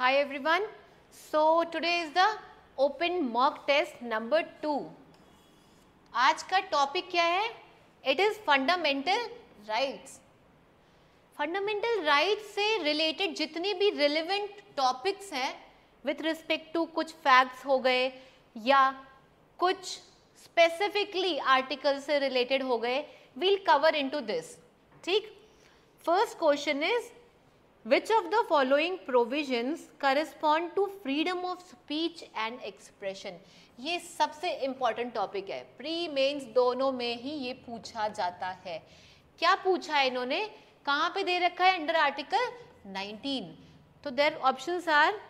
Hi, everyone. So, today is the open mock test number two. आज का topic क्या है it is fundamental rights fundamental rights से related जितनी भी रिलेवेंट टॉपिक्स हैं विथ रिस्पेक्ट टू कुछ फैक्ट्स हो गए, या कुछ स्पेसिफिकली आर्टिकल से रिलेटेड हो गए वील कवर इनटू दिस ठीक first question is Which of the following provisions correspond to freedom of speech and expression? ये सबसे important topic है। प्री मेंस दोनों में ही ये पूछा जाता है। क्या पूछा है इन्होंने? कहाँ पे दे रखा है? अंडर आर्टिकल 19 तो देर ऑप्शंस आर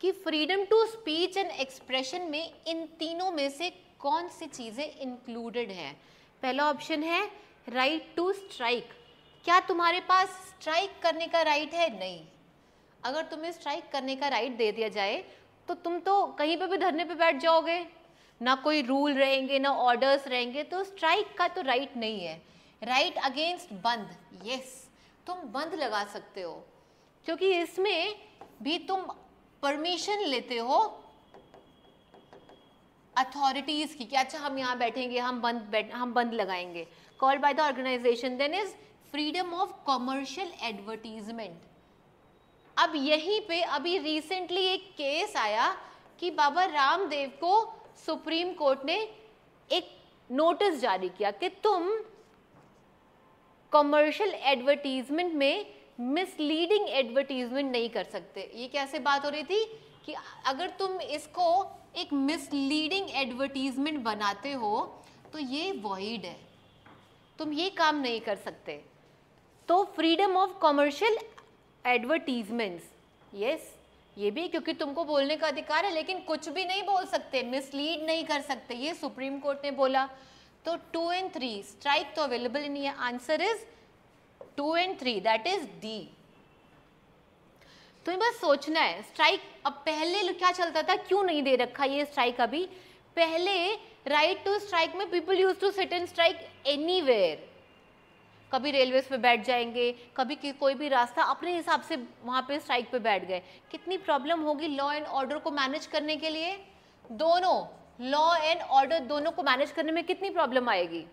कि freedom to speech and expression में इन तीनों में से कौन सी चीज़ें इंक्लूडेड हैं? पहला ऑप्शन है राइट टू स्ट्राइक क्या तुम्हारे पास स्ट्राइक करने का राइट है? नहीं। अगर तुम्हें स्ट्राइक करने का राइट दे दिया जाए तो तुम तो कहीं पे भी धरने पे बैठ जाओगे। ना कोई रूल रहेंगे, ना ऑर्डर्स रहेंगे तो स्ट्राइक का तो राइट नहीं है। राइट अगेंस्ट बंद। यस तुम बंद लगा सकते हो। क्योंकि इसमें भी तुम परमिशन लेते हो अथॉरिटीज की कि अच्छा हम यहाँ बैठेंगे, हम बंद बैठ, हम बंद लगाएँगे। Called by the organisation then is freedom of commercial advertisement अब यहीं पे अभी रिसेंटली एक केस आया कि बाबा रामदेव को सुप्रीम कोर्ट ने एक नोटिस जारी किया कि तुम कॉमर्शियल एडवर्टीजमेंट में मिसलीडिंग एडवर्टीजमेंट नहीं कर सकते। ये कैसे बात हो रही थी कि अगर तुम इसको एक मिसलीडिंग एडवर्टीजमेंट बनाते हो तो ये वॉइड है। तुम ये काम नहीं कर सकते। तो freedom of commercial advertisements yes ये भी क्योंकि तुमको बोलने का अधिकार है, लेकिन कुछ भी नहीं बोल सकते मिसलीड नहीं कर सकते, ये सुप्रीम कोर्ट ने बोला। तो टू एंड थ्री स्ट्राइक तो अवेलेबल इन ये answer is two and three that is D तुम्हें बस सोचना है स्ट्राइक अब पहले क्या चलता था? क्यों नहीं दे रखा ये स्ट्राइक अभी? पहले राइट टू स्ट्राइक में people use to sit and strike anywhere कभी रेलवेज पे बैठ जाएँगे, कभी कोई भी रास्ता अपने हिसाब से वहाँ पे स्ट्राइक पे बैठ गए। कितनी प्रॉब्लम होगी लॉ एंड ऑर्डर को मैनेज करने के लिए? दोनों लॉ एंड ऑर्डर दोनों को मैनेज करने में कितनी प्रॉब्लम आएगी?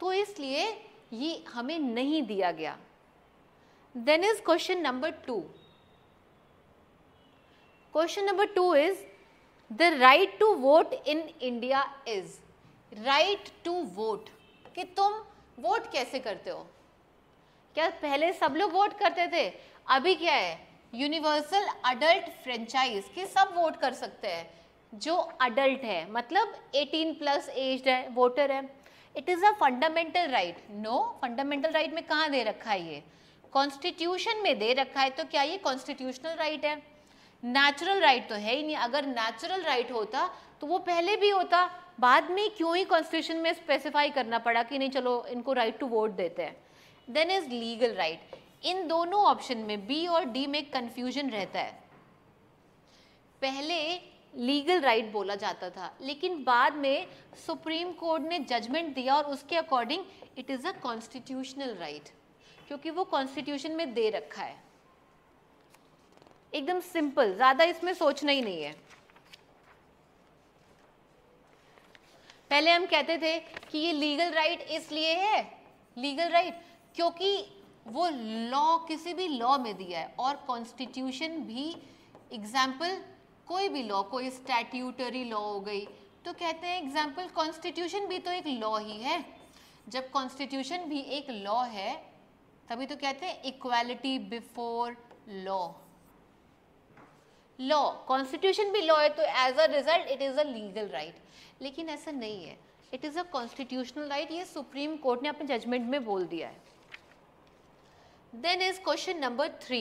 तो इसलिए ये हमें नहीं दिया गया। Then is question number two question number two is the right to vote in India is right to vote कि तुम वोट कैसे करते हो? क्या पहले सब लोग वोट करते थे? अभी क्या है? यूनिवर्सल अडल्ट फ्रेंचाइज कि सब वोट कर सकते हैं। जो अडल्ट है मतलब 18 प्लस एज है वोटर है। It is a fundamental right no fundamental right में कहाँ दे रखा है ये? कॉन्स्टिट्यूशन में दे रखा है तो क्या ये कॉन्स्टिट्यूशनल राइट है? नेचुरल राइट right तो है ही नहीं। अगर नेचुरल राइट right होता तो वो पहले भी होता। बाद में क्यों ही कॉन्स्टिट्यूशन में स्पेसिफाई करना पड़ा कि नहीं, चलो, इनको राइट टू वोट देते हैं। देन इज़ लीगल राइट इन दोनों ऑप्शन में बी और डी में कंफ्यूजन रहता है। पहले लीगल राइट right बोला जाता था, लेकिन बाद में सुप्रीम कोर्ट ने जजमेंट दिया और उसके according it is a constitutional right क्योंकि वो कॉन्स्टिट्यूशन में दे रखा है। एकदम सिंपल ज़्यादा इसमें सोचना ही नहीं है। पहले हम कहते थे कि ये लीगल राइट इसलिए है लीगल राइट क्योंकि वो लॉ किसी भी लॉ में दिया है और कॉन्स्टिट्यूशन भी एग्ज़ाम्पल कोई भी लॉ कोई स्टैट्यूटरी लॉ हो गई तो कहते हैं एग्ज़ाम्पल कॉन्स्टिट्यूशन भी तो एक लॉ ही है। जब कॉन्स्टिट्यूशन भी एक लॉ है, तभी तो कहते हैं equality before law law constitution भी लॉ है तो as a result it is a legal right लेकिन ऐसा नहीं है। It is a constitutional right ये सुप्रीम कोर्ट ने अपने जजमेंट में बोल दिया है। Then is question number three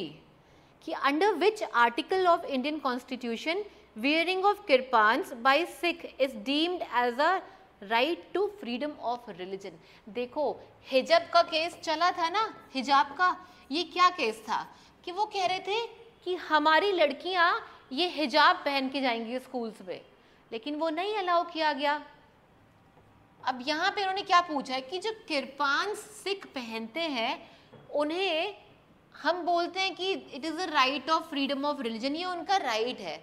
कि under which article of Indian Constitution wearing of kirpans by Sikh is deemed as a right to freedom of religion देखो हिजब का केस चला था ना हिजाब का, ये क्या केस था? कि वो कह रहे थे कि हमारी लड़कियाँ ये हिजाब पहन के जाएँगी स्कूल्स में। लेकिन वो नहीं अलाउ किया गया। अब यहाँ पे उन्होंने क्या पूछा है कि जो किरपान सिख पहनते हैं उन्हें हम बोलते हैं कि it is a right of freedom of religion ये उनका राइट right है।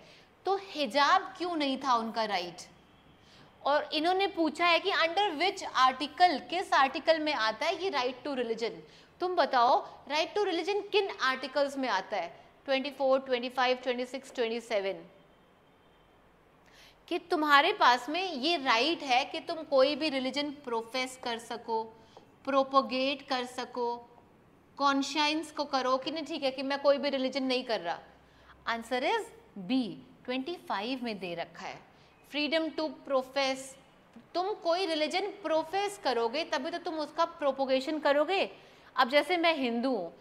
तो हिजाब क्यों नहीं था उनका राइट right? और इन्होंने पूछा है कि अंडर विच आर्टिकल किस आर्टिकल में आता है ये राइट टू रिलीजन तुम बताओ राइट टू रिलीजन किन आर्टिकल्स में आता है? 24, 25, 26, 27 कि तुम्हारे पास में ये राइट है कि तुम कोई भी रिलीजन प्रोफेस कर सको प्रोपोगेट कर सको कॉन्शियंस को करो कि नहीं, ठीक है, कि मैं कोई भी रिलीजन नहीं कर रहा। आंसर इज़ बी 25 में दे रखा है। फ्रीडम टू प्रोफेस तुम कोई रिलीजन प्रोफेस करोगे, तभी तो तुम उसका प्रोपोगेशन करोगे। अब जैसे मैं हिंदू हूँ,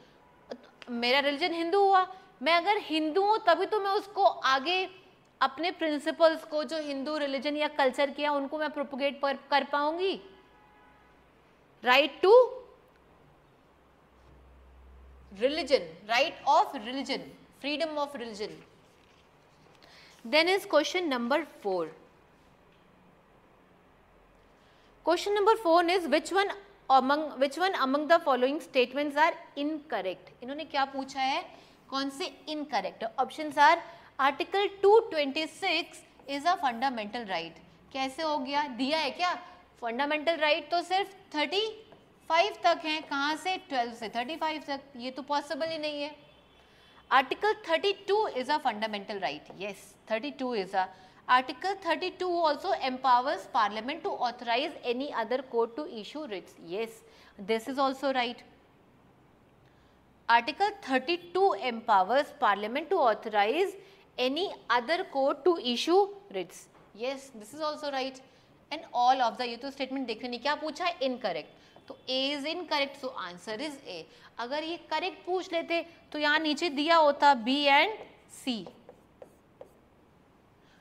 मेरा रिलीजन हिंदू हुआ, मैं अगर हिंदू हूँ, तभी तो मैं उसको आगे अपने प्रिंसिपल्स को जो हिंदू रिलीजन या कल्चर किया, उनको मैं प्रोपोगेट कर पाऊँगी? Right to religion right of religion freedom of religion then is question number four question number four is which one among which one among the following statements are incorrect इन्होंने क्या पूछा है? कौन से incorrect option are article 226 is a fundamental right. कैसे हो गया? दिया है क्या? फंडामेंटल राइट right तो सिर्फ़ 30 फाइव तक हैं। कहाँ से? ट्वेल्व से। थर्टी फाइव तक। ये तो पॉसिबल ही नहीं है। Article thirty two is a fundamental right yes thirty two is a article thirty two also empowers parliament to authorise any other court to issue writs yes this is also right article thirty two empowers parliament any other court to issue writs yes this is also right and all of the ये देखने ने क्या पूछा? है incorrect तो is incorrect so answer is A अगर ये correct पूछ लेते तो यहाँ नीचे दिया होता बी एंड सी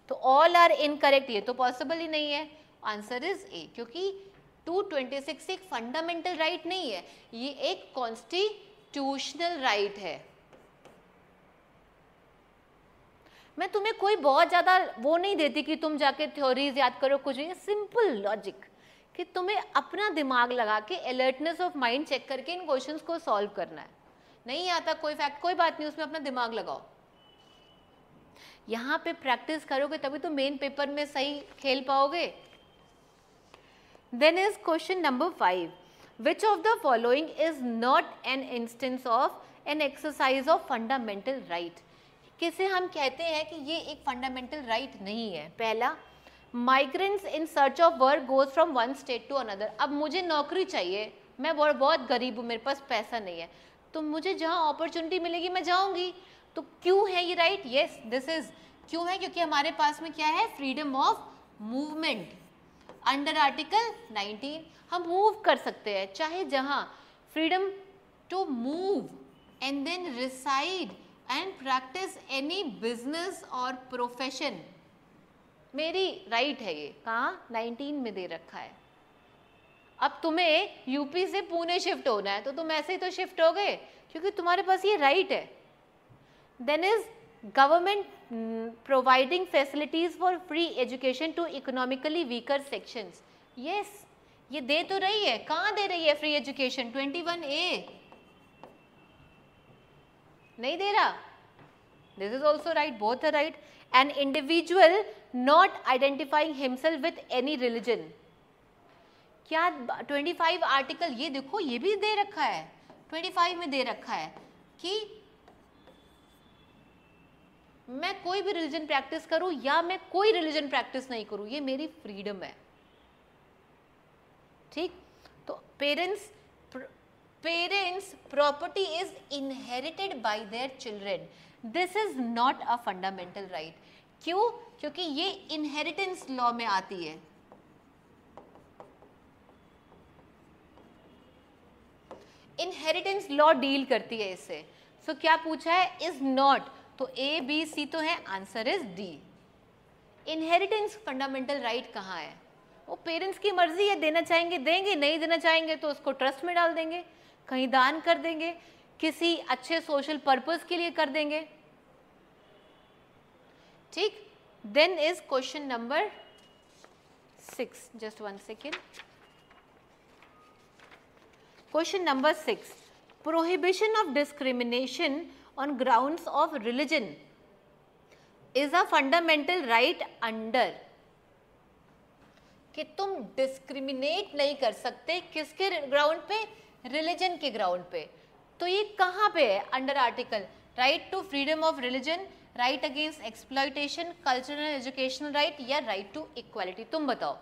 तो ऑल आर इनकरेक्ट ये तो पॉसिबल ही नहीं है. आंसर इज़ ए क्योंकि 226 एक फंडामेंटल राइट right नहीं है. ये एक कॉन्स्टिट्यूशनल राइट right है. मैं तुम्हें कोई बहुत ज़्यादा वो नहीं देती कि तुम जाके थ्योरीज याद करो, कुछ नहीं। सिंपल लॉजिक कि तुम्हें अपना दिमाग लगा के अलर्टनेस ऑफ़ माइंड चेक करके इन क्वेश्चंस को सॉल्व करना है। नहीं आता कोई फैक्ट कोई बात नहीं, उसमें अपना दिमाग लगाओ। यहाँ पे प्रैक्टिस करोगे तभी तो मेन पेपर में सही खेल पाओगे। Then is question number five which of the following is not an instance of an exercise of fundamental right किसे हम कहते हैं कि ये एक फंडामेंटल राइट right नहीं है? पहला migrants in search of work goes from one state to another अब मुझे नौकरी चाहिए, मैं बहुत बहुत गरीब हूँ, मेरे पास पैसा नहीं है। तो मुझे जहाँ अपॉर्चुनिटी मिलेगी, मैं जाऊँगी। तो क्यों है ये राइट येस दिस इज़ क्यों है? क्योंकि हमारे पास में क्या है? Freedom of movement under article 19 हम मूव कर सकते हैं, चाहे जहाँ। Freedom to move and then reside and practice any business और प्रोफेशन मेरी राइट right है ये। कहाँ? 19 में दे रखा है। अब तुम्हें यूपी से पुणे शिफ्ट होना है तो तुम ऐसे ही तो शिफ्ट हो गए, क्योंकि तुम्हारे पास ये राइट right है। Then is government providing facilities for free education to economically weaker sections yes ये दे तो रही है। कहाँ दे रही है फ्री एजुकेशन 21 ए नहीं दे रहा। This is also right both right an individual not identifying himself with any religion. क्या 25 आर्टिकल ये देखो, ये भी दे रखा है। 25 में दे रखा है कि मैं कोई भी रिलीजन प्रैक्टिस करूँ या मैं कोई रिलीजन प्रैक्टिस नहीं करूँ, ये मेरी फ्रीडम है। ठीक? तो parents parents property is inherited by their children this is not a fundamental right क्यों? क्योंकि ये इनहेरिटेंस लॉ में आती है. इनहेरिटेंस लॉ डील करती है इससे सो so, क्या पूछा है? इज़ नॉट तो ए बी सी तो है. Answer is D inheritance fundamental right कहाँ है? वो पेरेंट्स की मर्ज़ी है. देना चाहेंगे देंगे. नहीं देना चाहेंगे तो उसको ट्रस्ट में डाल देंगे. कहीं दान कर देंगे, किसी अच्छे सोशल पर्पज के लिए कर देंगे। ठीक? Then is question number six just one second question number six prohibition of discrimination on grounds of religion is a fundamental right under कि तुम डिस्क्रिमिनेट नहीं कर सकते। किसके ग्राउंड पे? रिलीजन के ग्राउंड पे। तो ये कहाँ पे है? Under article right to freedom of religion right against exploitation cultural educational right या राइट टू इक्वालिटी तुम बताओ।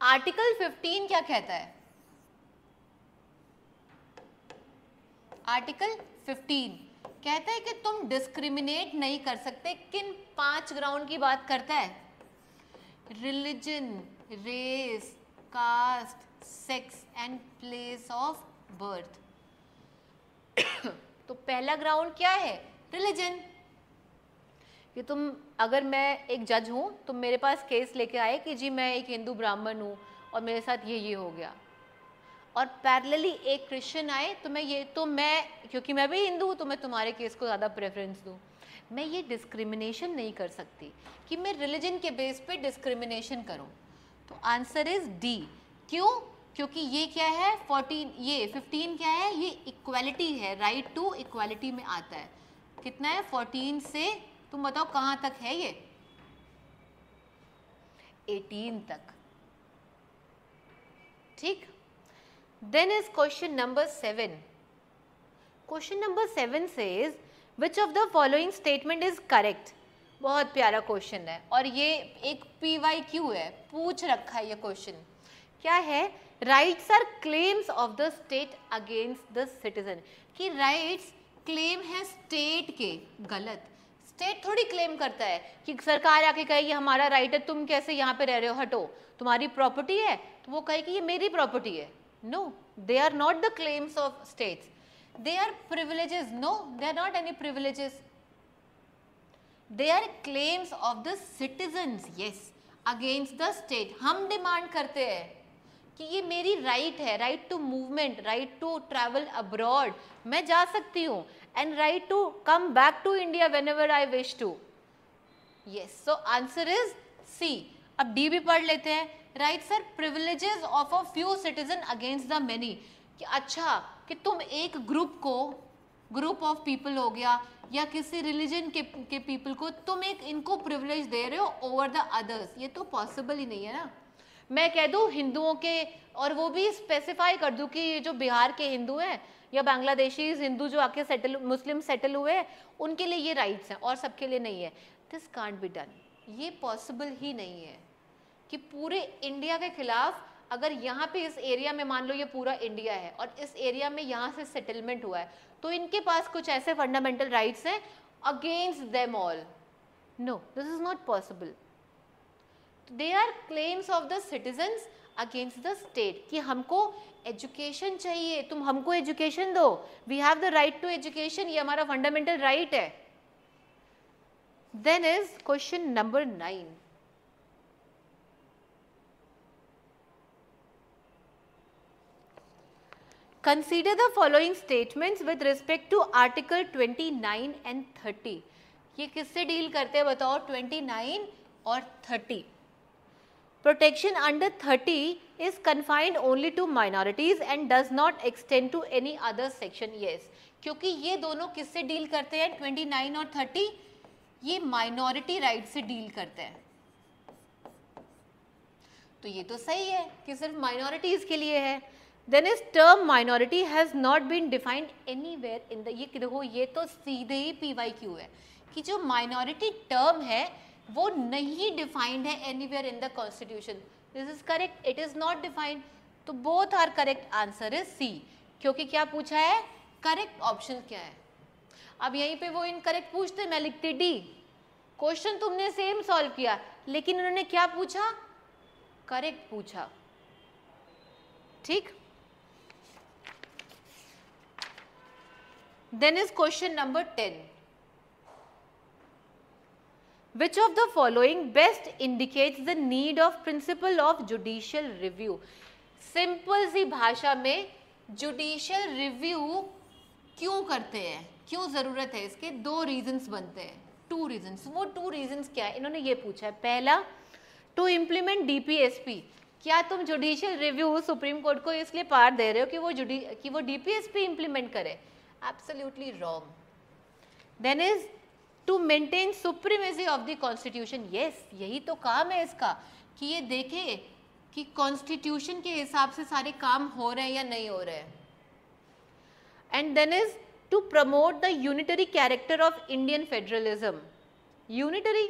आर्टिकल 15 क्या कहता है? आर्टिकल 15 कहता है कि तुम डिस्क्रिमिनेट नहीं कर सकते। किन पाँच ग्राउंड की बात करता है? Religion race caste sex and place of birth तो पहला ग्राउंड क्या है? रिलीजन कि तुम, अगर मैं एक जज हूँ तुम मेरे पास केस लेके आए कि जी मैं एक हिंदू ब्राह्मण हूँ और मेरे साथ ये ये हो गया। और पैरेलली एक क्रिश्चियन आए तो मैं ये तो मैं, क्योंकि मैं भी हिंदू हूँ तो मैं तुम्हारे केस को ज़्यादा प्रेफरेंस दूँ। मैं ये डिस्क्रिमिनेशन नहीं कर सकती कि मैं रिलीजन के बेस पे डिस्क्रिमिनेशन करूँ। तो आंसर इज़ डी क्यों? क्योंकि ये क्या है? 14 ये 15 क्या है? ये इक्वालिटी है राइट टू इक्वालिटी में आता है। कितना है? 14 से, तुम बताओ कहाँ तक है ये? 18 तक। ठीक? Then is question number seven question number seven says which of the following statement is correct बहुत प्यारा क्वेश्चन है। और ये एक पी वाई क्यू है। पूछ रखा है ये क्वेश्चन क्या है? Rights are claims of the state against the citizen कि राइट्स क्लेम है स्टेट के। गलत। स्टेट थोड़ी क्लेम करता है कि सरकार आके कहे ये हमारा राइट है, तुम कैसे यहाँ पे रह रहे हो? हटो। तुम्हारी प्रॉपर्टी है? तो वो कहे कि ये मेरी प्रॉपर्टी है। They are not the claims of states they are privileges no they are not any privileges they are claims of the citizens yes against the state हम डिमांड करते हैं कि ये मेरी राइट right है right to movement right to travel abroad मैं जा सकती हूँ and right to come back to India whenever I wish to. Yes, so answer is C. अब D भी पढ़ लेते हैं. Right sir privileges of a few citizen against the many कि अच्छा कि तुम एक ग्रुप को ग्रुप ऑफ़ पीपल हो गया, या किसी रिलीजन के के पीपल को, तुम एक इनको प्रिविलेज दे रहे हो ओवर द अदर्स ये तो पॉसिबल ही नहीं है ना? मैं कह दूँ, हिंदुओं के, और वो भी स्पेसिफाई कर दूँ कि ये जो बिहार के हिंदू हैं, या बांग्लादेशी हिंदू जो आके सेटल मुस्लिम सेटल हुए उनके लिए ये राइट्स हैं, और सबके लिए नहीं है. दिस कांट बी डन ये पॉसिबल ही नहीं है. कि पूरे इंडिया के खिलाफ अगर यहाँ पे इस एरिया में मान लो ये पूरा इंडिया है और इस एरिया में यहाँ से सेटलमेंट हुआ है तो इनके पास कुछ ऐसे फंडामेंटल राइट्स हैं against them all no this is not possible they are claims of the citizens against the state कि हमको एजुकेशन चाहिए, तुम हमको एजुकेशन दो। We have the right to education ये हमारा फंडामेंटल राइट right है। Then is question number nine Consider the following statements with respect to Article 29 and 30. ये किससे डील करते हैं बताओ 29 और 30. Protection under 30 is confined only to minorities and does not extend to any other section. Yes, क्योंकि ये दोनों किससे डील करते हैं 29 और 30 ये माइनॉरिटी राइट से डील करते हैं तो ये तो सही है कि सिर्फ़ माइनॉरिटीज के लिए है then is term minority has not been defined anywhere in the ये देखो, ये तो सीधे ही पी वाई क्यू है, कि जो माइनॉरिटी टर्म है, वो नहीं डिफाइंड है anywhere in the constitution this is correct it is not defined तो both are correct answer is C क्योंकि क्या पूछा है? करेक्ट ऑप्शन क्या है? अब यहीं पे वो इनकरेक्ट पूछते, मैं लिखती डी क्वेश्चन तुमने सेम सॉल्व किया, लेकिन उन्होंने क्या पूछा? करेक्ट पूछा. ठीक? Then is question number ten Which of the following best indicates the need of principle of judicial review? Simple C भाषा में जुडिशियल रिव्यू क्यों करते हैं? क्यों ज़रूरत है इसके? दो रीजंस बनते हैं. टू रीजंस वो टू रीजंस क्या है? इन्होंने ये पूछा है. पहला टू इम्प्लीमेंट डीपीएसपी क्या तुम जुडिशियल रिव्यू सुप्रीम कोर्ट को इसलिए पार दे रहे हो कि वो जुडी कि वो डीपीएसपी इंप्लीमेंट करे? Absolutely wrong then is to maintain supremacy of the constitution yes यही तो काम है इसका कि ये देखे कि कॉन्स्टिट्यूशन के हिसाब से सारे काम हो रहे हैं या नहीं हो रहे हैं and then is to promote the unitary character of Indian federalism unitary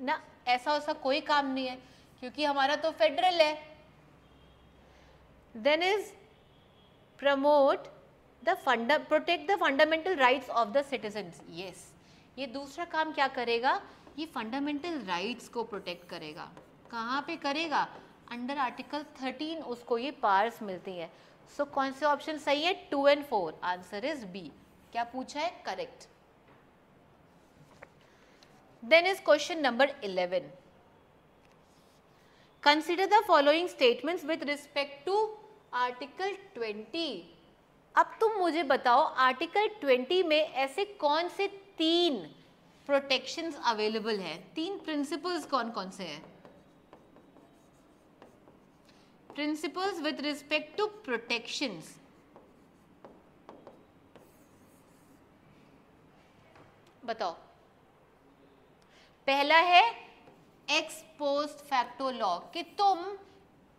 ना ऐसा वैसा कोई काम नहीं है क्योंकि हमारा तो फेडरल है then is promote the funda protect the fundamental rights of the citizen yes ये दूसरा काम क्या करेगा? ये फंडामेंटल राइट्स को प्रोटेक्ट करेगा। कहाँ पे करेगा? अंडर आर्टिकल 13 उसको ये पार्स मिलती हैं। सो so, कौन से ऑप्शन सही है? Two and four answer is B क्या पूछा है? Correct then is question number eleven consider the following statements with respect to article 20 अब तुम मुझे बताओ आर्टिकल 20 में ऐसे कौन से तीन प्रोटेक्शंस अवेलेबल हैं? तीन प्रिंसिपल्स कौन कौन से हैं? Principles with respect to protections बताओ। पहला है एक्स पोस्ट फैक्टो लॉ कि तुम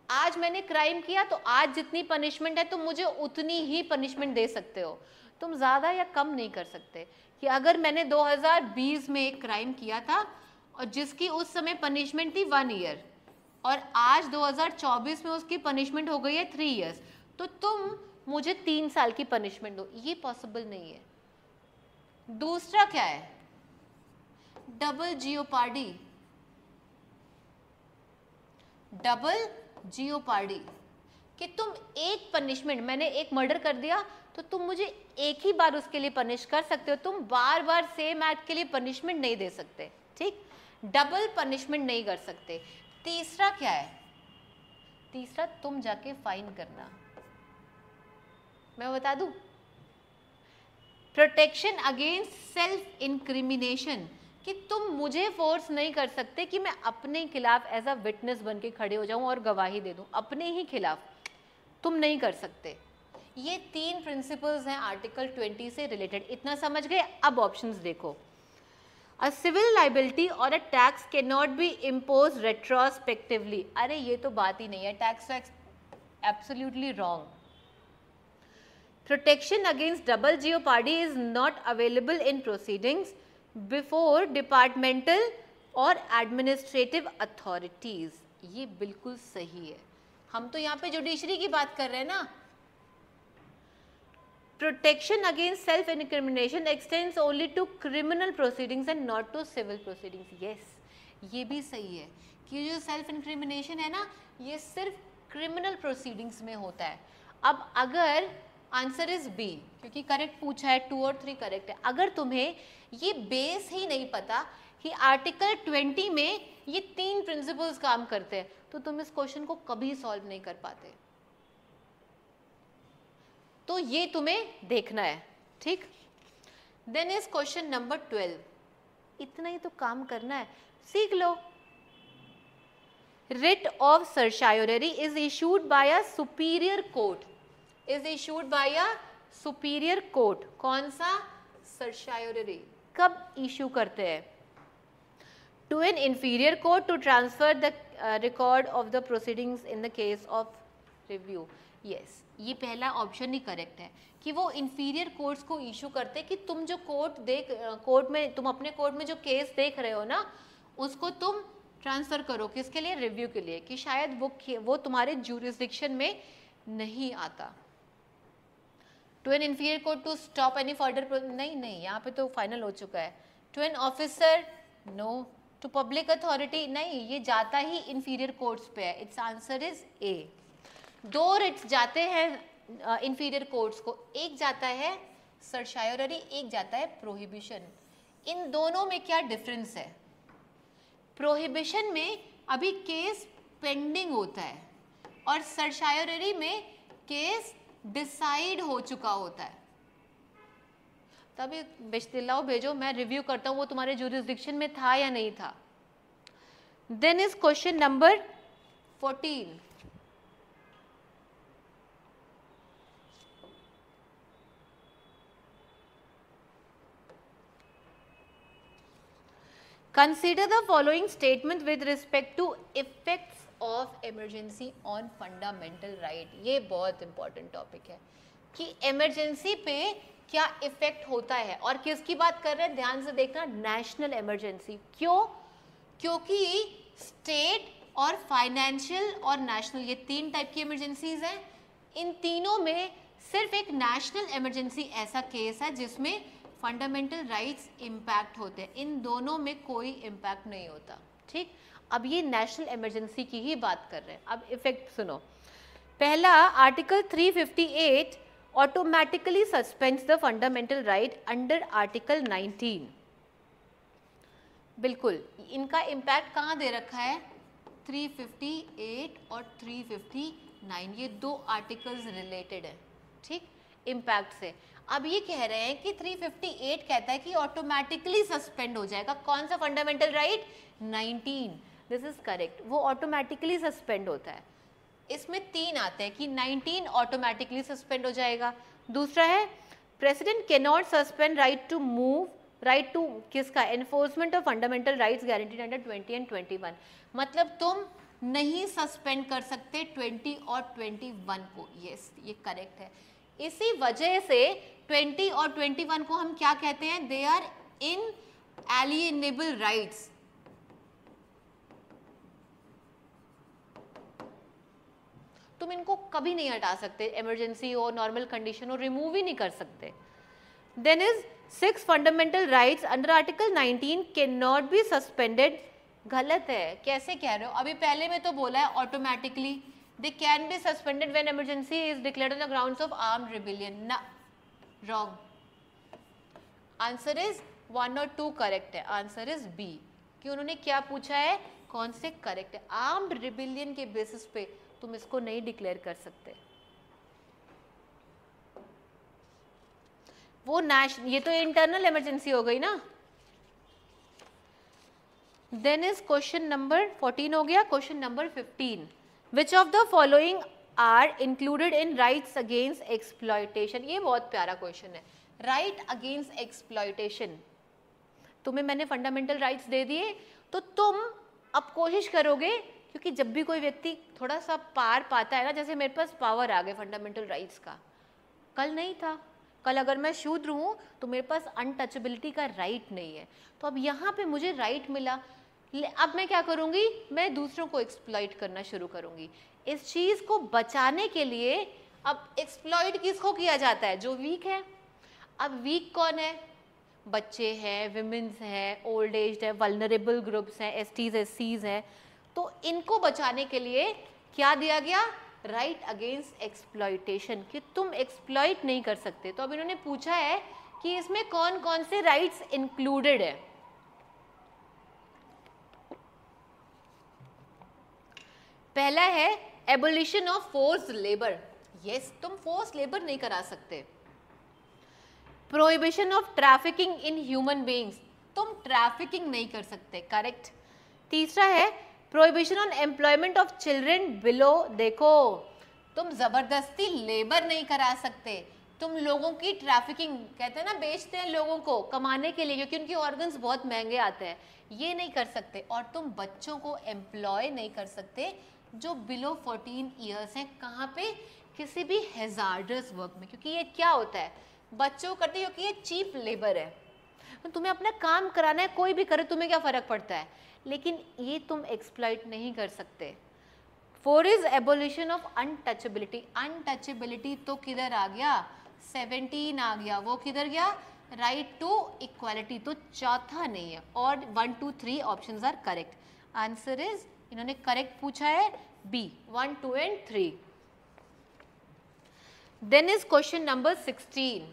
आज मैंने क्राइम किया तो आज जितनी पनिशमेंट है तुम मुझे उतनी ही पनिशमेंट दे सकते हो। तुम ज़्यादा या कम नहीं कर सकते कि अगर मैंने 2020 में एक क्राइम किया था, और जिसकी उस समय पनिशमेंट थी वन ईयर और आज 2024 में उसकी पनिशमेंट हो गई है थ्री ईयर्स तो तुम मुझे तीन साल की पनिशमेंट दो। ये पॉसिबल नहीं है। दूसरा क्या है? डबल जियो जियोपार्डी डबल जियोपार्डी कि तुम एक पनिशमेंट मैंने एक मर्डर कर दिया तो तुम मुझे एक ही बार उसके लिए पनिश कर सकते हो। तुम बार बार सेम एक्ट के लिए पनिशमेंट नहीं दे सकते, ठीक? डबल पनिशमेंट नहीं कर सकते। तीसरा क्या है? तीसरा, तुम जाके फाइन करना। मैं बता दू? प्रोटेक्शन अगेंस्ट सेल्फ इंक्रिमिनेशन कि तुम मुझे फोर्स नहीं कर सकते कि मैं अपने खिलाफ एज अ विटनेस बन के खड़े हो जाऊँ और गवाही दे दूँ। अपने ही खिलाफ। तुम नहीं कर सकते। ये तीन प्रिंसिपल्स हैं आर्टिकल 20 से रिलेटेड इतना समझ गए? अब ऑप्शंस देखो। अ सिविल लाइबिलिटी और a tax can not be impose retrospectively अरे, ये तो बात ही नहीं है। Tax absolutely wrong protection against double jeopardy is not available in proceedings before departmental और एडमिनिस्ट्रेटिव अथॉरिटीज ये बिल्कुल सही है। हम तो यहाँ पे जुडिशरी की बात कर रहे हैं ना। Protection against self incrimination extends only to criminal proceedings and not to civil proceedings yes ये भी सही है कि जो सेल्फ इनक्रिमिनेशन है ना, ये सिर्फ़ क्रिमिनल प्रोसीडिंग्स में होता है। अब अगर आंसर इज़ बी क्योंकि करेक्ट पूछा है टू और थ्री करेक्ट है। अगर तुम्हें ये बेस ही नहीं पता कि आर्टिकल 20 में ये तीन प्रिंसिपल्स काम करते हैं। तो तुम इस क्वेश्चन को कभी सॉल्व नहीं कर पाते। तो ये तुम्हें देखना है, ठीक? Then is question number twelve इतना ही तो काम करना है। सीख लो। Writ of certiorari is issued by a superior court is issued by a superior court कौन सा? सर्शायोरी कब इशू करते हैं? To an inferior court to transfer the record of the proceedings in the case of review yes ये पहला option ही correct है कि वो इंफीरियर कोर्ट्स को इशू करते कि तुम जो कोर्ट देख कोर्ट में, तुम अपने कोर्ट में जो केस देख रहे हो ना, उसको तुम ट्रांसफ़र करो किसके लिए? रिव्यू के लिए कि शायद वो वो तुम्हारे जूरिस्डिक्शन में नहीं आता। To an inferior court to stop any further नहीं नहीं, यहाँ पे तो फाइनल हो चुका है। To an officer no to public authority नहीं, ये जाता ही इन्फीरियर कोर्ट्स पे है। इट्स आंसर इज़ ए दो रिट्स जाते हैं इन्फीरियर कोर्ट्स को। एक जाता है सरशायरी एक जाता है प्रोहिबिशन इन दोनों में क्या डिफरेंस है? प्रोहिबिशन में अभी केस पेंडिंग होता है और सरशायरी में केस डिसाइड हो चुका होता है। तभी बिश्तिल्लाओ भेजो, मैं रिव्यू करता हूँ, वो तुम्हारे जूरिस्डिक्शन में था या नहीं था। Then is question number fourteen consider the following statement with respect to effects of emergency on fundamental right. ये बहुत important topic है कि emergency पे क्या इफ़ेक्ट होता है और किसकी बात कर रहे हैं? ध्यान से देखना नेशनल इमरजेंसी क्यों? क्योंकि स्टेट और फाइनेंशियल और नेशनल ये तीन टाइप की इमरजेंसीज हैं। इन तीनों में सिर्फ़ एक नेशनल इमरजेंसी ऐसा केस है जिसमें फंडामेंटल राइट्स इम्पैक्ट होते हैं। इन दोनों में कोई इम्पैक्ट नहीं होता, ठीक? अब ये नेशनल इमरजेंसी की ही बात कर रहे हैं। अब इफ़ेक्ट सुनो। पहला article 358 automatically suspends the fundamental right under article 19 बिल्कुल, इनका इम्पैक्ट कहाँ दे रखा है? 358 और 359 ये दो आर्टिकल्स रिलेटेड है, ठीक? इम्पैक्ट से। अब ये कह रहे हैं कि 358 कहता है कि ऑटोमेटिकली सस्पेंड हो जाएगा। कौन सा fundamental right 19 this is correct वो ऑटोमेटिकली सस्पेंड होता है। इसमें तीन आते हैं कि 19 ऑटोमेटिकली सस्पेंड हो जाएगा। दूसरा है president can not suspend right to move right to किसका? Enforcement of fundamental rights guaranteed under 20 and 21 मतलब तुम नहीं सस्पेंड कर सकते 20 और 21 को। यस yes, ये करेक्ट है। इसी वजह से 20 और 21 को हम क्या कहते हैं? दे आर इन एलिएनेबल राइट्स तुम इनको कभी नहीं हटा सकते इमरजेंसी हो नॉर्मल कंडीशन हो रिमूव ही नहीं कर सकते। Then is six fundamental rights under article 19 can not be suspended गलत है, कैसे कह रहे हो? अभी पहले में तो बोला है automatically they can be suspended when emergency is declared on the grounds of arm rebellion ना रॉन्ग आंसर इज़ वन और टू करेक्ट है। आंसर इज़ बी कि उन्होंने क्या पूछा है? कौन से करेक्ट है? आर्म्ड रिबिलियन के बेसिस पे। तुम इसको नहीं डिक्लेयर कर सकते। वो नेश ये तो इंटरनल इमरजेंसी हो गई ना। देन इज़ क्वेश्चन नंबर 14 हो गया question number 15 which of the following are included in rights against exploitation ये बहुत प्यारा क्वेश्चन है। राइट अगेंस्ट एक्सप्लॉयटेशन तुम्हें मैंने फंडामेंटल राइट्स दे दिए तो तुम अब कोशिश करोगे क्योंकि जब भी कोई व्यक्ति थोड़ा सा पार पाता है ना, जैसे मेरे पास पावर आ गए फंडामेंटल राइट्स का। कल नहीं था। कल अगर मैं शूद्र हूँ तो मेरे पास अनटचेबिलिटी का राइट नहीं है। तो अब यहाँ पे मुझे राइट मिला। अब मैं क्या करूँगी? मैं दूसरों को एक्सप्लॉइट करना शुरू करूँगी। इस चीज़ को बचाने के लिए अब एक्सप्लॉइट किसको किया जाता है? जो वीक है। अब वीक कौन है? बच्चे हैं विमेंस हैं ओल्ड एज है वलनरेबल ग्रुप्स हैं एस टीज एस सीज हैं। तो इनको बचाने के लिए क्या दिया गया? राइट अगेंस्ट एक्सप्लॉयटेशन कि तुम एक्सप्लॉइट नहीं कर सकते। तो अब इन्होंने पूछा है कि इसमें कौन कौन से राइट्स इंक्लूडेड है? पहला है abolition of force labour yes तुम फोर्स लेबर नहीं करा सकते। Prohibition of trafficking in human beings तुम ट्रैफिकिंग नहीं कर सकते करेक्ट तीसरा है prohibition on employment of children below देखो, तुम ज़बरदस्ती लेबर नहीं करा सकते। तुम लोगों की ट्रैफिकिंग कहते हैं ना, बेचते हैं लोगों को कमाने के लिए, क्योंकि उनके ऑर्गन्स बहुत महँगे आते हैं। ये नहीं कर सकते। और तुम बच्चों को एम्प्लॉय नहीं कर सकते, जो बिलो 14 ईयर्स हैं, कहाँ पे? किसी भी हेजार्डस वर्क में। क्योंकि ये क्या होता है? बच्चों करते क्योंकि ये चीप लेबर है। तुम्हें अपना काम कराना है, कोई भी करे, तुम्हें क्या फ़र्क पड़ता है? लेकिन ये तुम एक्सप्लॉइट नहीं कर सकते। Four is abolition of untouchability untouchability तो किधर आ गया? सेवनटीन आ गया। वो किधर गया? राइट टू इक्वालिटी तो चौथा नहीं है। और one two three option are correct answer is इन्होंने करेक्ट पूछा है B one two and three then is question number sixteen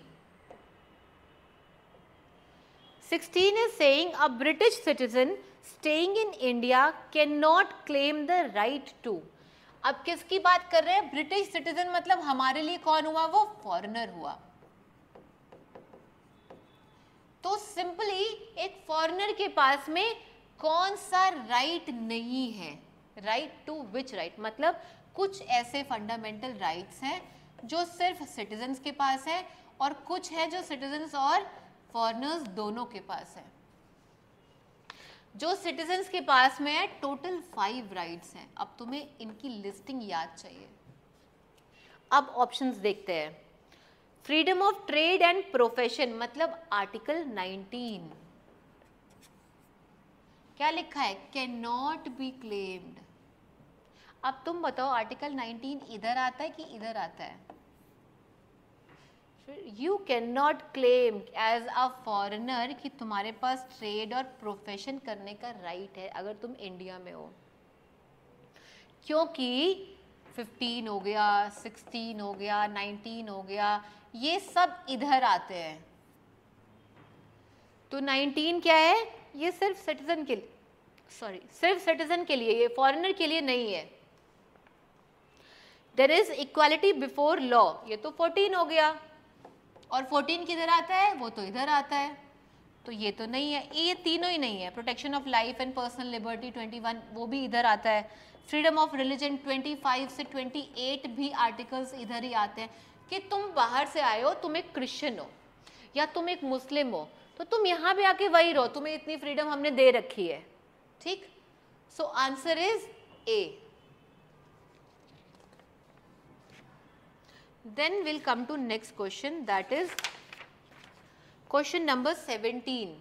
16 is saying a British citizen staying India can not claim the right to अब किसकी बात कर रहे हैं? British citizen मतलब हमारे लिए कौन हुआ? वो फॉरेनर हुआ। तो सिंपली एक फॉरेनर के पास में कौन सा राइट नहीं है? राइट टू विच राइट मतलब कुछ ऐसे फंडामेंटल राइट्स हैं जो सिर्फ़ सिटीजन्स के पास है और कुछ है जो सिटीजन्स और फॉरनर्स दोनों के पास है। जो सिटीजन्स के पास में है टोटल फाइव राइट्स हैं। अब तुम्हें इनकी लिस्टिंग याद चाहिए। अब ऑप्शंस देखते हैं। Freedom of trade and profession मतलब आर्टिकल 19 क्या लिखा है? कैन नॉट बी क्लेम्ड अब तुम बताओ आर्टिकल 19 इधर आता है कि इधर आता है? You can not claim as a foreigner कि तुम्हारे पास ट्रेड और प्रोफेशन करने का राइट right है, अगर तुम इंडिया में हो। क्योंकि 15 हो गया 16 हो गया 19 हो गया, ये सब इधर आते हैं। तो 19 क्या है? ये सिर्फ़ सिटीजन के लिए सॉरी सिर्फ़ सिटीजन के लिए, ये फॉरेनर के लिए नहीं है। There is equality before law ये तो 14 हो गया। और 14 किधर आता है? वो तो इधर आता है। तो ये तो नहीं है। ये तीनों ही नहीं है। Protection of life and personal liberty 21 वो भी इधर आता है। फ्रीडम ऑफ़ रिलीजन 25 से 28 भी आर्टिकल्स इधर ही आते हैं कि तुम बाहर से आए हो, तुम एक क्रिश्चियन हो, या तुम एक मुस्लिम हो तो तुम यहाँ भी आके वही रहो। तुम्हें इतनी फ्रीडम हमने दे रखी है। ठीक? So answer is A then we'll come to next question that is question number 17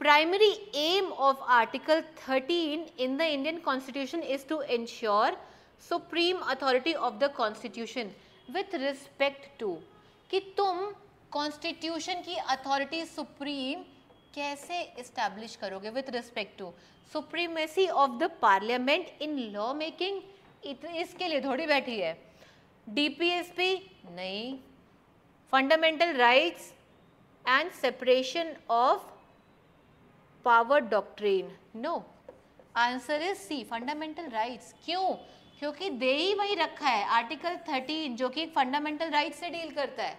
primary aim of article 13 in the indian constitution is to ensure supreme authority of the constitution with respect to कि तुम constitution की authority supreme कैसे establish करोगे with respect to supremacy of the parliament in law making इसके लिए थोड़ी बैठी है डीपीएसपी नहीं. Fundamental rights and separation of power doctrine no answer is C fundamental rights क्यों? क्योंकि दे ही वही रखा है आर्टिकल 13 जो कि फंडामेंटल राइट से डील करता है.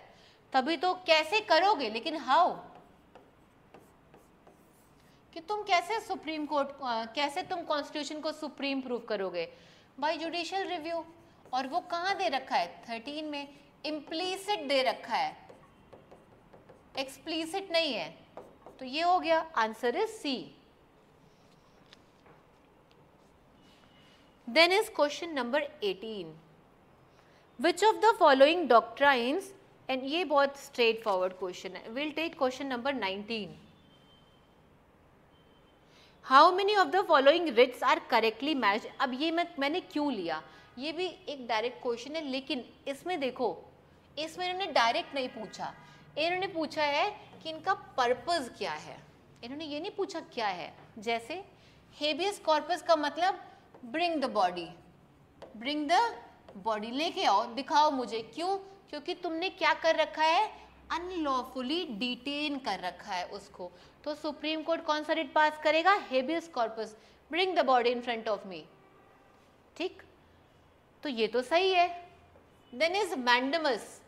तभी तो कैसे करोगे, लेकिन हाउ कि तुम कैसे सुप्रीम कोर्ट कैसे तुम कॉन्स्टिट्यूशन को सुप्रीम प्रूव करोगे? बाय जुडिशियल रिव्यू और वो कहाँ दे रखा है? थर्टीन में इम्प्लीसिट दे रखा है। एक्सप्लीसिट नहीं है। तो ये हो गया answer is C then is question number 18 which of the following doctrines and ये बहुत स्ट्रेट फॉरवर्ड क्वेश्चन है। Will take question number 19 how many of the following writs are correctly match अब ये मैं, मैंने क्यों लिया? ये भी एक डायरेक्ट क्वेश्चन है, लेकिन इसमें देखो, इसमें इन्होंने डायरेक्ट नहीं पूछा। इन्होंने पूछा है कि इनका पर्पज़ क्या है? इन्होंने ये नहीं पूछा क्या है? जैसे हेबियस कॉर्पस का मतलब bring the body bring the body लेके आओ, दिखाओ मुझे। क्यों? क्योंकि तुमने क्या कर रखा है? अनलॉफुली डिटेन कर रखा है उसको। तो सुप्रीम कोर्ट कौन सा रिट पास करेगा? Habeas corpus bring the body in front of me ठीक? तो ये तो सही है। देन इज़ मैंडमस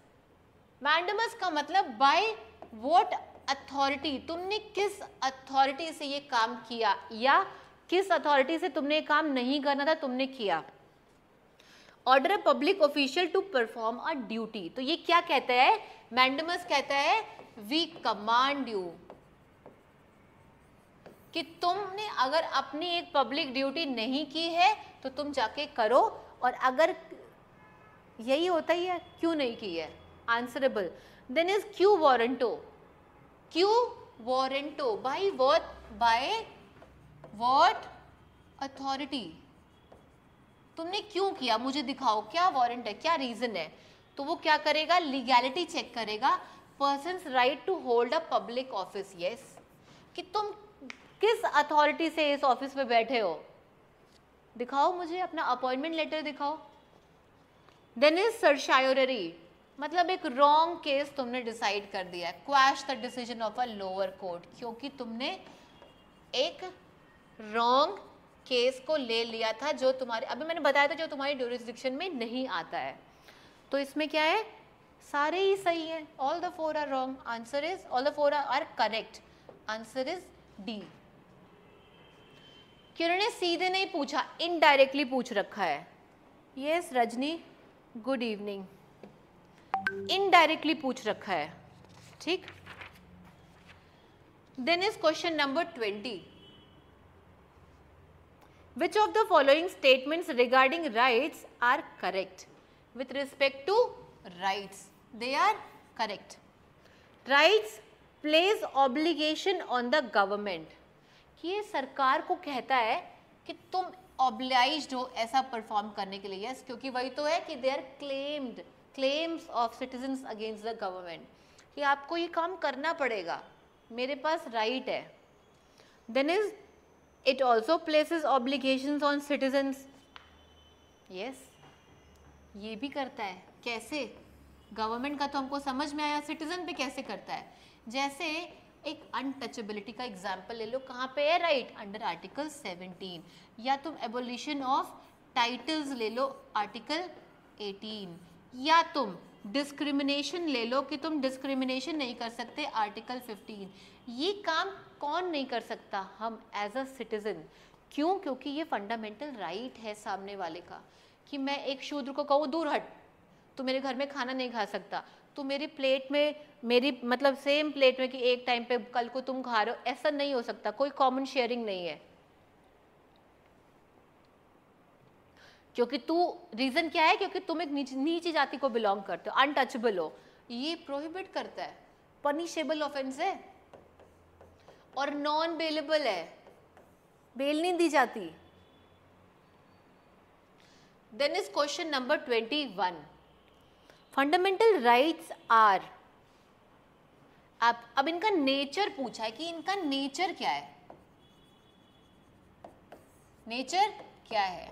मैंडमस का मतलब बाय वॉट अथॉरिटी तुमने किस अथॉरिटी से ये काम किया? या किस अथॉरिटी से तुमने ये काम नहीं करना था, तुमने किया? Order public official to perform a duty तो ये क्या कहता है? मैंडमस कहता है वी कमांड यू कि तुमने अगर अपनी एक पब्लिक ड्यूटी नहीं की है तो तुम जाके करो और अगर यही होता ही है, क्यों नहीं की है? Answerable then is quo warranto quo warranto by what by what authority तुमने क्यों किया? मुझे दिखाओ, क्या वारंट है? क्या रीजन है? तो वो क्या करेगा? लीगैलिटी चेक करेगा. Person right to hold a public office yes कि तुम किस अथॉरिटी से इस ऑफ़िस में बैठे हो? दिखाओ मुझे, अपना अपॉइंटमेंट लेटर दिखाओ। देन इज़ सरशायोररी मतलब एक रॉन्ग केस तुमने डिसाइड कर दिया quash the decision of a lower court क्योंकि तुमने एक रॉन्ग केस को ले लिया था जो तुम्हारे, अभी मैंने बताया था जो तुम्हारी ड्यूरिस्डिक्शन में नहीं आता है। तो इसमें क्या है? सारे ही सही है। All the four are wrong answer is all the four are correct answer is D कि उन्होंने सीधे नहीं पूछा इनडायरेक्टली पूछ रखा है। Yes Rajni good evening indirectly पूछ रखा है, ठीक? Then is question number twenty which of the following statements regarding rights are correct with respect to rights they are correct rights place obligation on the government ये सरकार को कहता है कि तुम ऑब्लाइज हो ऐसा परफॉर्म करने के लिए यस क्योंकि वही तो है कि they are claimed claims of citizen against the government कि आपको ये काम करना पड़ेगा। मेरे पास राइट right है। Then is it also places obligation on citizens yes ये भी करता है। कैसे? गवर्नमेंट का तो हमको समझ में आया सिटीजन पे कैसे करता है? जैसे एक अनटचेबिलिटी का एग्ज़ाम्पल ले लो। कहाँ पे है? राइट अंडर आर्टिकल 17 या तुम एबोल्यूशन ऑफ़ टाइटल्स ले लो आर्टिकल 18 या तुम डिस्क्रिमिनेशन ले लो कि तुम डिस्क्रिमिनेशन नहीं कर सकते आर्टिकल 15 ये काम कौन नहीं कर सकता? हम एज अ सिटीजन क्यों? क्योंकि ये फंडामेंटल राइट right है सामने वाले का। कि मैं एक शूद्र को कहूँ, दूर हट। तो मेरे घर में खाना नहीं खा सकता। तो मेरी प्लेट में, मेरी मतलब सेम प्लेट में कि एक टाइम पे कल को तुम खा रहे हो, ऐसा नहीं हो सकता, कोई कॉमन शेयरिंग नहीं है। क्योंकि तू रीजन क्या है? क्योंकि तुम एक नीची जाति को बिलोंग करते हो अनटचेबल हो। ये प्रोहिबिट करता है। पनिशेबल ऑफेंस है। और नॉन बेलेबल है। बेल नहीं दी जाती। Then is question number twenty one fundamental rights are अब अब इनका नेचर पूछा है कि इनका नेचर क्या है? नेचर क्या है?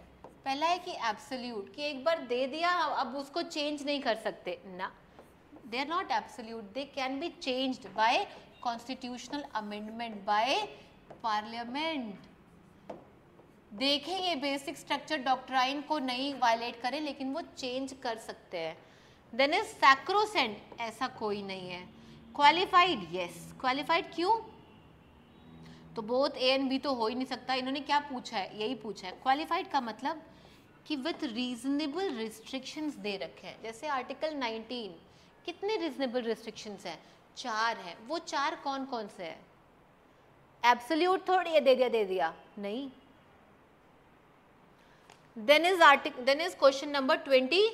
पहला है कि एब्सोल्यूट कि एक बार दे दिया, अब उसको चेंज नहीं कर सकते। ना they are not absolute they can be changed by constitutional amendment by parliament देखें ये बेसिक स्ट्रक्चर डॉक्ट्राइन को नहीं वायलेट करें, लेकिन वो चेंज कर सकते हैं। देन इज़ सैक्रोसेंट ऐसा कोई नहीं है. क्वालिफाइड यस क्वालिफाइड क्यों? तो बोथ ए एंड बी तो हो ही नहीं सकता. इन्होंने क्या पूछा है? यही पूछा है. क्वालिफाइड का मतलब कि विथ रीजनेबल रिस्ट्रिक्शंस दे रखे हैं. जैसे आर्टिकल 19 कितने रीजनेबल रिस्ट्रिक्शंस हैं? चार हैं. वो चार कौन कौन से हैं? एब्सोल्यूट थोड़ी है, दे दिया दे दिया. नहीं. Then is article then is question number twenty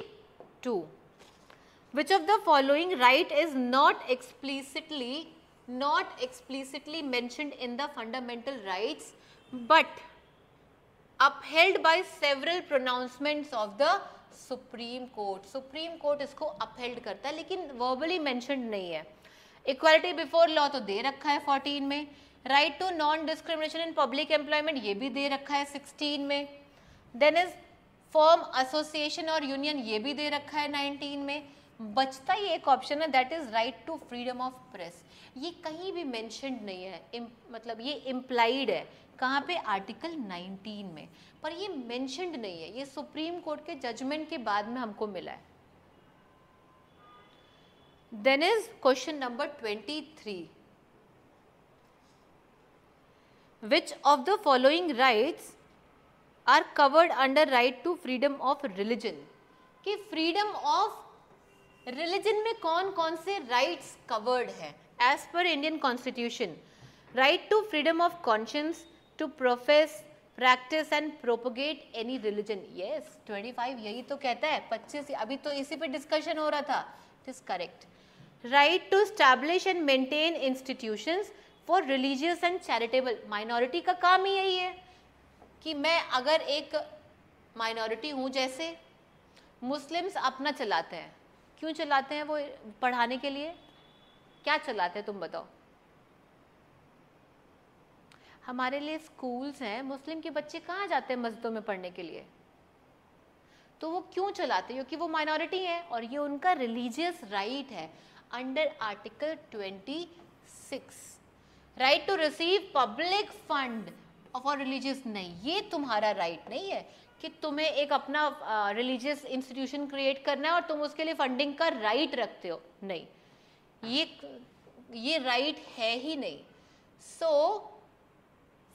which of the following right is not explicitly not explicitly mentioned in the fundamental rights but upheld by several pronouncements of the supreme court supreme court इसको upheld करता है लेकिन verbally mentioned नहीं है equality before law तो दे रखा है 14 में right to non discrimination in public employment ये भी दे रखा है 16 में देन इज़ फॉर्म एसोसिएशन और यूनियन ये भी दे रखा है 19 में बचता ही एक ऑप्शन है that is right to freedom of press ये कहीं भी मेंशनड नहीं है इम, मतलब ये इम्प्लाइड है कहाँ पे? आर्टिकल 19 में। पर ये मेंशनड नहीं है ये सुप्रीम कोर्ट के जजमेंट के बाद में हमको मिला है। Then is question number 23 which of the following rights are covered under right to freedom of religion? कि freedom of रिलीजन में कौन कौन से राइट्स कवर्ड है? As per Indian constitution right to freedom of conscience to profess practice and propagate any religion yes 25 यही तो कहता है 25 अभी तो इसी पे डिस्कशन हो रहा था। It is correct right to establish and maintain institutions for religious and charitable minority का काम ही यही है कि मैं अगर एक माइनॉरिटी हूँ जैसे मुस्लिम्स अपना चलाते हैं। क्यों चलाते हैं वो पढ़ाने के लिए? क्या चलाते हैं तुम बताओ। हमारे लिए स्कूल्स हैं, मुस्लिम के बच्चे कहाँ जाते हैं मस्जिदों में पढ़ने के लिए? तो वो क्यों चलाते क्योंकि वो माइनॉरिटी है और ये उनका रिलीजियस राइट है under article 26 right to receive public fund for religious नहीं, ये तुम्हारा राइट right नहीं है। कि तुम्हें एक अपना रिलीजियस इंस्टीट्यूशन क्रिएट करना है और तुम उसके लिए फंडिंग का राइट right रखते हो। नहीं। ये ये राइट right है ही नहीं। सो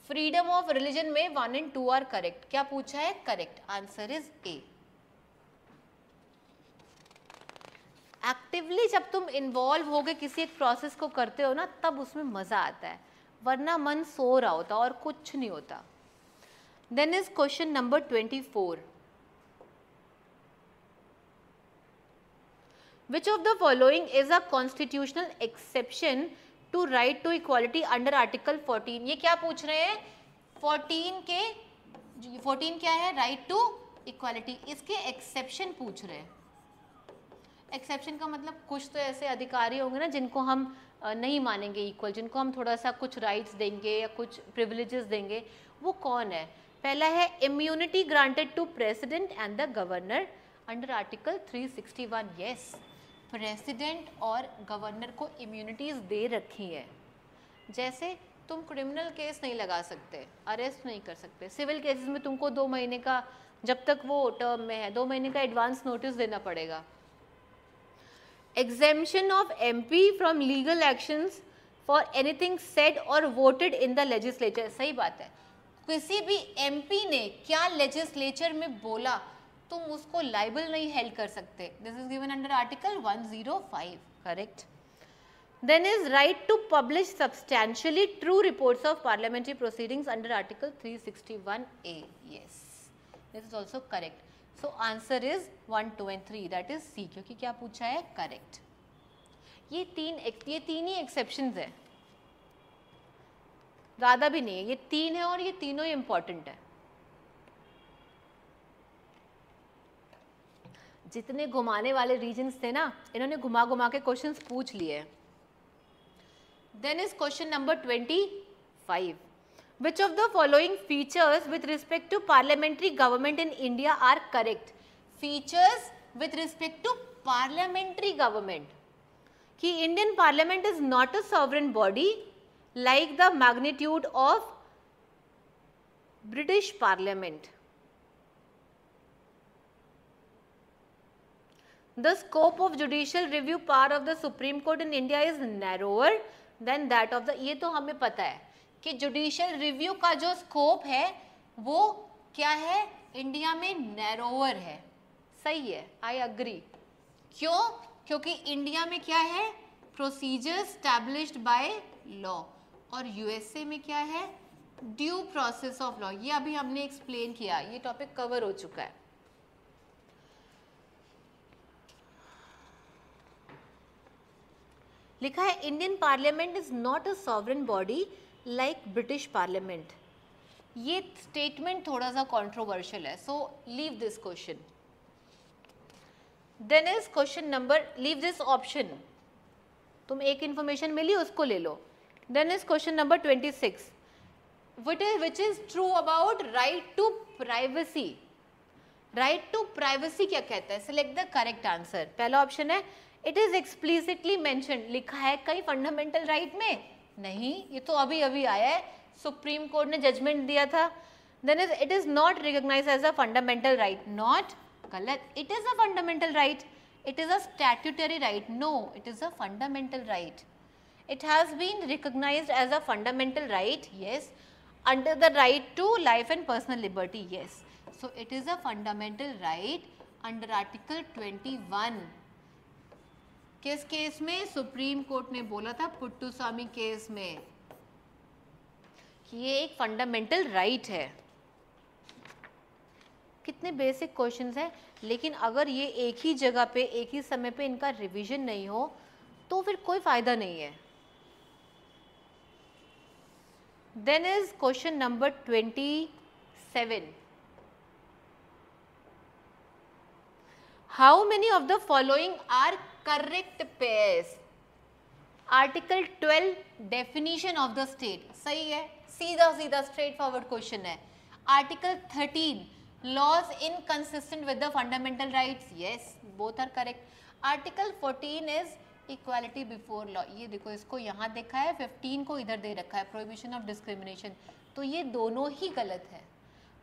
फ्रीडम ऑफ़ रिलीजन में one and two are correct क्या पूछा है? Correct answer is A actively जब तुम इन्वॉल्व हो गए किसी एक प्रोसेस को करते हो ना, तब उसमें मज़ा आता है। वरना मन सो रहा होता और कुछ नहीं होता। Is question number twenty four which of the following is a constitutional exception to right to equality under article 14 ये क्या पूछ रहे हैं? 14 के 14 क्या है? Right to equality. इसके exception पूछ रहे हैं। एक्सेप्शन का मतलब कुछ तो ऐसे अधिकारी होंगे ना जिनको हम नहीं मानेंगे इक्वल जिनको हम थोड़ा सा कुछ राइट्स देंगे या कुछ प्रिविलेजेस देंगे। वो कौन है? पहला है immunity granted to president and the governor under article 361 yes president और गवर्नर को इम्यूनिटीज़ दे रखी है। जैसे तुम क्रिमिनल केस नहीं लगा सकते अरेस्ट नहीं कर सकते। सिविल केसेस में तुमको दो महीने का, जब तक वो टर्म में है, दो महीने का एडवांस नोटिस देना पड़ेगा। Exemption of M P from legal actions for anything said और वोटेड इन द लेजिस्लेचर सही बात है। किसी भी एमपी ने क्या लेजिस्लेचर में बोला, तुम उसको लाइबल नहीं हेल्प कर सकते। This is given under article 105 correct then is right to publish substantially true reports of parliamentary proceedings under article 361 A yes this is also correct so answer is 1 and 3 that is C क्योंकि क्या पूछा है? Correct ये तीन ये तीन ही exception है। ज़्यादा भी नहीं है, ये तीन है और ये तीनों ही इंपॉर्टेंट है। जितने घुमाने वाले रीजन्स थे ना, इन्होंने घुमा घुमा के क्वेश्चंस पूछ लिए। Question twenty five which of the following features with respect to parliamentary government in India are correct features with respect to parliamentary government कि Indian parliament is not a sovereign body like the magnitude of British parliament the scope of judicial review power of the Supreme Court in India is narrower than that of the, ये तो हमें पता है कि judicial review का जो scope है, वो क्या है? इंडिया में नैरोवर है। सही है आई अग्री क्यों? क्योंकि इंडिया में क्या है? प्रोसीजर स्टैब्लिश्ड बाय लॉ और यूएसए में क्या है? ड्यू प्रोसेस ऑफ़ लॉ ये अभी हमने एक्सप्लेन किया. ये टॉपिक कवर हो चुका है. लिखा है Indian parliament is not a sovereign body like British parliament ये स्टेटमेंट थोड़ा सा कॉन्ट्रोवर्शियल है. So leave this question then is question number leave this option तुम एक इंफॉर्मेशन मिली, उसको ले लो. Is question number twenty six wit is which is true about right to privacy right to privacy क्या कहता है? सिलेक्ट द करेक्ट आंसर पहला option है इट इज़ एक्सप्लिसिटली मैंशन लिखा है कई फंडामेंटल राइट right में? नहीं, ये तो अभी अभी आया है। सुप्रीम कोर्ट ने जजमेंट दिया था। Then is it is not recognise as a fundamental right not गलत। It is a fundamental right it is a statutory right. No, it is a fundamental right. It has been recognized as a fundamental right yes under the right to life and personal liberty yes so it is a fundamental right under article 21 किस case में supreme court ने बोला था पुट्टू स्वामी case में कि ये एक fundamental right है कितने बेसिक क्वेश्चंस हैं लेकिन अगर ये एक ही जगह पे एक ही समय पे इनका रिवीजन नहीं हो तो फिर कोई फ़ायदा नहीं है then is question number twenty seven how many of the following are correct article 12 definition of the state सही है? सीधा सीधा स्ट्रेट फॉरवर्ड क्वेश्चन है. Article 13 laws inconsistent with the fundamental rights yes both are correct article 14 is equality before law ये देखो, इसको यहाँ देखा है 15 को इधर दे रखा है प्रोहिबिशन ऑफ़ डिस्क्रिमिनेशन तो ये दोनों ही गलत है।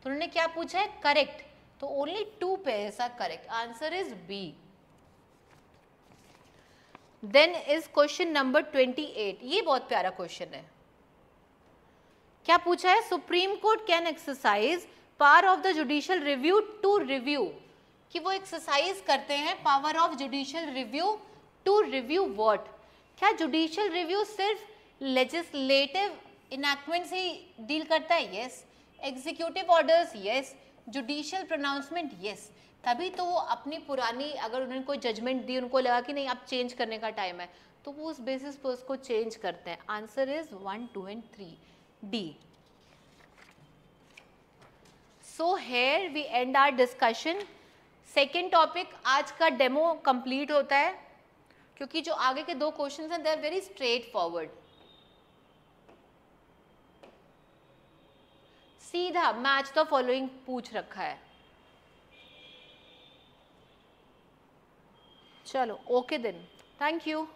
तो उन्होंने क्या पूछा है? करेक्ट तो only two pairs are correct answer is B then is question number 28 ये बहुत प्यारा क्वेश्चन है। क्या पूछा है? Supreme court can exercise power of the judicial review to review कि वो एक्सरसाइज करते हैं power of judicial review to review what क्या जुडिशियल रिव्यू सिर्फ़ लेजिस्लेटिव इनैक्टमेंट से डील करता है? Yes executive orders yes judicial pronouncement yes तभी तो वो अपनी पुरानी, अगर उन्होंने कोई जजमेंट दी, उनको लगा कि नहीं, अब चेंज करने का टाइम है। तो वो उस बेसिस पर उसको चेंज करते हैं। Answer is one two and three D so here we and are discussion second topic आज का डेमो कंप्लीट होता है। क्योंकि जो आगे के दो क्वेश्चन हैं they are very straight forward सीधा मैच द फॉलोइंग पूछ रखा है। चलो ओके दिन थैंक यू